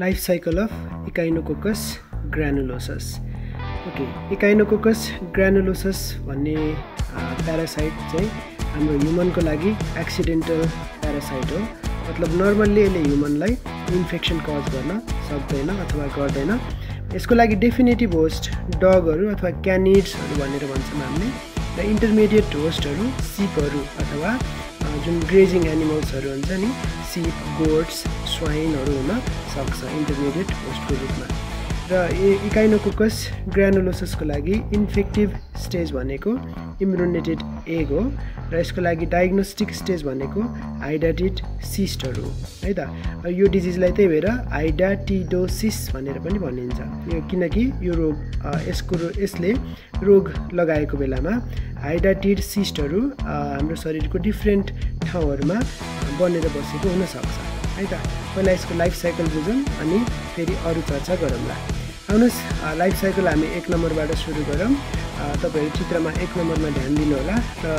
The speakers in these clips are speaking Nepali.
Life cycle of Echinococcus granulosus okay Echinococcus granulosus भन्ने प्यारासाइट चाहिँ हाम्रो ह्युमनको लागि एक्सिडेन्टल प्यारासाइट हो। मतलब नर्मल्ली यसले ह्युमनलाई इन्फेक्सन कज गर्न सक्दैन अथवा गर्दैन। यसको लागि डेफिनेटिभ होस्ट डगहरू अथवा क्यानिड्सहरू भनेर भन्छौँ हामीले। र इन्टरमिडिएट होस्टहरू सिपहरू अथवा जुन ग्रेजिङ एनिमल्सहरू हुन्छ नि सिप गोड्स स्वाइनहरू हुन सक्छ इन्टरमिडिएट होस्टको रूपमा र इकाइनोकोकस ग्रानुलोससको लागि इन्फेक्टिभ स्टेज भनेको इम्युनेटेड एग हो र यसको लागि डायग्नोस्टिक स्टेज भनेको हाइडाटिड सिस्टहरू हो है त? यो डिजिजलाई त्यही भएर हाइडाटिडोसिस भनेर पनि भनिन्छ। यो किनकि यो रोग यसको यसले रोग लगाएको बेलामा हाइडाटिड सिस्टहरू हाम्रो शरीरको डिफ्रेन्ट ठाउँहरूमा बनेर बसेको हुनसक्छ। है त? पहिला यसको लाइफ साइकल बुझौँ अनि फेरि अरू चर्चा गरौँला आउनुहोस् लाइफ साइकल हामी एक नम्बरबाट सुरु गरौँ। तपाईँहरू चित्रमा एक नम्बरमा ध्यान दिनुहोला र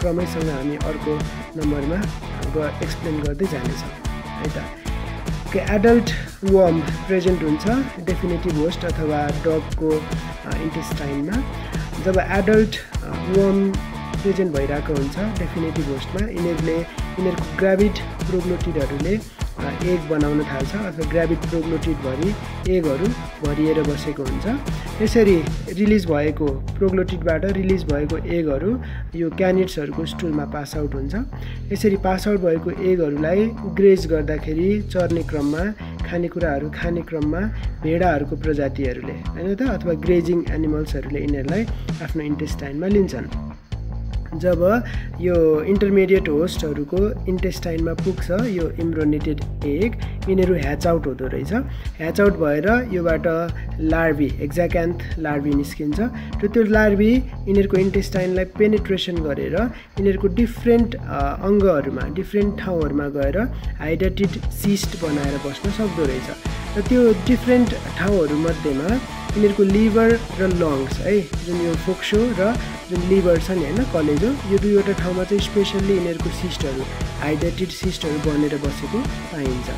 क्रमैसँग हामी अर्को नम्बरमा एक्सप्लेन गर्दै जानेछौँ है त? के एडल्ट वर्म प्रेजेन्ट हुन्छ? डेफिनेटिभ होस्ट अथवा डगको इन्टेस्टाइनमा जब एडल्ट वर्म प्रेजेन्ट भइरहेको हुन्छ डेफिनेटिभ होस्टमा यिनीहरूले यिनीहरूको ग्राभिड प्रोग्लोटिडहरूले एग बनाउन थाल्छ अथवा ग्राभिड प्रोग्लोटिडभरि एगहरू भरिएर बसेको हुन्छ। यसरी रिलिज भएको प्रोग्लोटिडबाट रिलिज भएको एगहरू यो क्यानिट्सहरूको स्टुलमा पास आउट हुन्छ। यसरी पास आउट भएको एगहरूलाई ग्रेज गर्दाखेरि चर्ने क्रममा खानेकुराहरू खाने क्रममा भेडाहरूको प्रजातिहरूले होइन त? अथवा ग्रेजिङ एनिमल्सहरूले यिनीहरूलाई आफ्नो इन्टेस्टाइनमा लिन्छन्। जब यो इन्टरमिडिएट होस्टहरूको इन्टेस्टाइनमा पुग्छ यो इम्ब्रोनेटेड एग यिनीहरू ह्याच आउट हुँदो रहेछ। ह्याच आउट भएर योबाट लार्भी एक्ज्याक्यान्थ लार्भी निस्किन्छ। र त्यो लार्भी यिनीहरूको इन्टेस्टाइनलाई पेनिट्रेसन गरेर यिनीहरूको डिफ्रेन्ट अङ्गहरूमा डिफ्रेन्ट ठाउँहरूमा गएर हाइडाटिड सिस्ट बनाएर बस्न सक्दो रहेछ। र त्यो डिफ्रेन्ट ठाउँहरूमध्येमा यिनीहरूको लिभर र लङ्स है? जुन यो फोक्सो र जुन लिभर छ नि होइन? कलेजो यो दुईवटा ठाउँमा चाहिँ स्पेसल्ली यिनीहरूको सिस्टहरू हाइड्रेटेड सिस्टहरू बनेर बसेको पाइन्छ।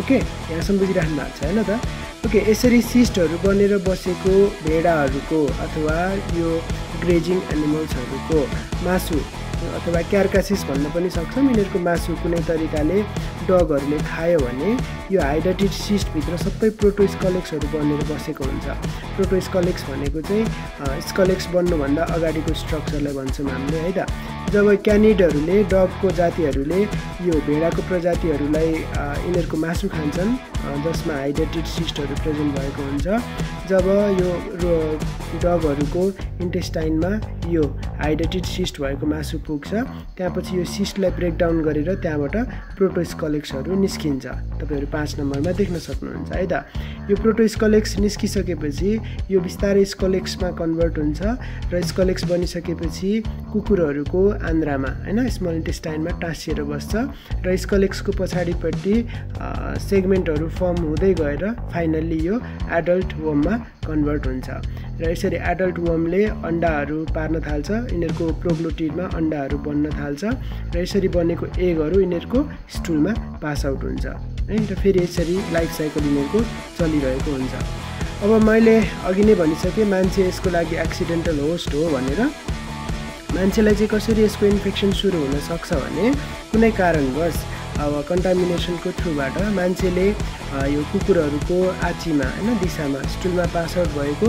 ओके? यहाँसम्म बुझिराख्नु भएको छ होइन त? ओके यसरी सिस्टहरू बनेर बसेको भेडाहरूको अथवा यो ग्रेजिङ एनिमल्सहरूको मासु अथवा क्यारकासिस भन्न पनि सक्छौँ। यिनीहरूको मासु कुनै तरिकाले डगहरूले खायो भने यो हाइड्रेटेड सिस्टभित्र सबै प्रोटोस्कलेक्सहरू बनेर बसेको हुन्छ। प्रोटोस्कलेक्स भनेको चाहिँ स्कलेक्स बन्नुभन्दा अगाडिको स्ट्रक्चरलाई भन्छौँ हामीले है त? जब क्यानिडहरूले डगको जातिहरूले यो भेडाको प्रजातिहरूलाई यिनीहरूको मासु खान्छन् जसमा हाइड्रेटेड सिस्टहरू प्रेजेन्ट भएको हुन्छ। जब यो डगहरूको इन्टेस्टाइनमा यो हाइड्रेटेड सिस्ट भएको मासु पुग्छ त्यहाँपछि यो सिस्टलाई ब्रेकडाउन गरेर त्यहाँबाट प्रोटोस्कलेक्सहरू निस्किन्छ। तपाईँहरू पाँच नम्बरमा देख्न सक्नुहुन्छ है त? यो प्रोटोस्कलेक्स निस्किसकेपछि यो बिस्तारै स्कलेक्समा कन्भर्ट हुन्छ र स्कलेक्स बनिसकेपछि कुकुरहरूको आन्द्रामा होइन? स्मल इन्टेस्टाइनमा टाँसिएर बस्छ र स्कलेक्सको पछाडिपट्टि सेगमेन्टहरू फर्म हुँदै गएर फाइनल्ली यो एडल्ट वममा कन्भर्ट हुन्छ। र यसरी एडल्ट वमले अन्डाहरू पार्न थाल्छ यिनीहरूको प्रोग्लोटिडमा अन्डाहरू बन्न थाल्छ र यसरी बनेको एगहरू यिनीहरूको स्टुलमा पास आउट हुन्छ है? र फेरि यसरी लाइफ साइकल यिनीहरूको चलिरहेको हुन्छ। अब मैले अघि नै भनिसकेँ मान्छे यसको लागि एक्सिडेन्टल होस्ट हो भनेर। मान्छेलाई चाहिँ कसरी यसको इन्फेक्सन सुरु हुनसक्छ भने कुनै कारणवश अब कन्टामिनेसनको थ्रुबाट मान्छेले यो कुकुरहरूको आँचीमा होइन दिशामा स्टुलमा पास आउट भएको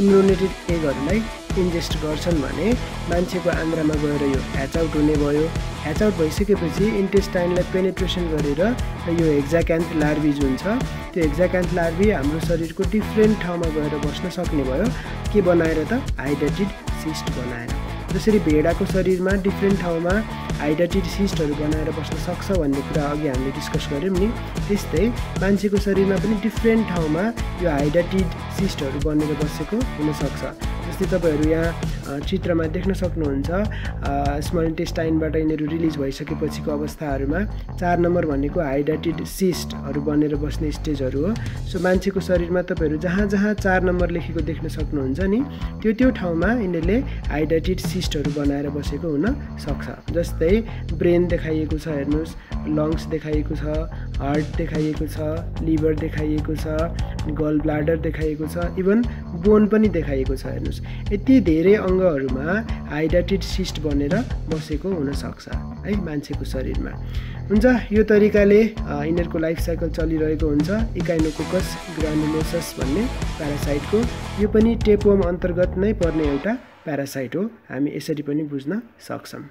इम्युनेटेड एगहरूलाई इन्जेस्ट गर्छन् भने मान्छेको आन्द्रामा गएर यो ह्याच आउट हुने भयो। ह्याच आउट भइसकेपछि इन्टेस्टाइनलाई पेनिट्रेसन गरेर यो एक्जाक्यान्थ लार्भी जुन छ त्यो एक्जाक्यान्थ लार्भी हाम्रो शरीरको डिफ्रेन्ट ठाउँमा गएर बस्न सक्ने भयो। के बनाएर त? हाइड्रेटेड सिस्ट बनाएर। जसरी भेडाको शरीरमा डिफ्रेन्ट ठाउँमा हाइड्रेटेड सिस्टहरू बनाएर बस्न सक्छ भन्ने कुरा अघि हामीले डिस्कस गऱ्यौँ नि। त्यस्तै मान्छेको शरीरमा पनि डिफ्रेन्ट ठाउँमा यो हाइड्रेटेड सिस्टहरू बनेर बसेको हुनसक्छ। जस्तै तपाईँहरू यहाँ चित्रमा देख्न सक्नुहुन्छ स्मल इन्टेस्टाइनबाट यिनीहरू रिलिज भइसकेपछिको अवस्थाहरूमा चार नम्बर भनेको हाइड्रेटेड सिस्टहरू बनेर बस्ने स्टेजहरू हो। सो मान्छेको शरीरमा तपाईँहरू जहाँ जहाँ चार नम्बर लेखेको देख्न सक्नुहुन्छ नि त्यो त्यो ठाउँमा यिनीहरूले हाइड्रेटेड सिस्टहरू बनाएर बसेको हुन सक्छ जस्तै ब्रेन देखाइएको छ हेर्नुहोस् लङ्स देखाइएको छ हार्ट देखाइएको छ लिभर देखाइएको छ गल ब्लाडर देखाइएको छ इभन बोन पनि देखाइएको छ हेर्नुहोस्। यति धेरै अङ्गहरूमा हाइडाटेड सिस्ट बनेर बसेको हुनसक्छ है मान्छेको शरीरमा। हुन्छ यो तरिकाले यिनीहरूको लाइफ साइकल चलिरहेको हुन्छ इकाइनोकोकस ग्रानुलोसस भन्ने प्यारासाइटको यो पनि टेपवम अन्तर्गत नै पर्ने एउटा प्यारासाइट हो हामी यसरी पनि बुझ्न सक्छौँ।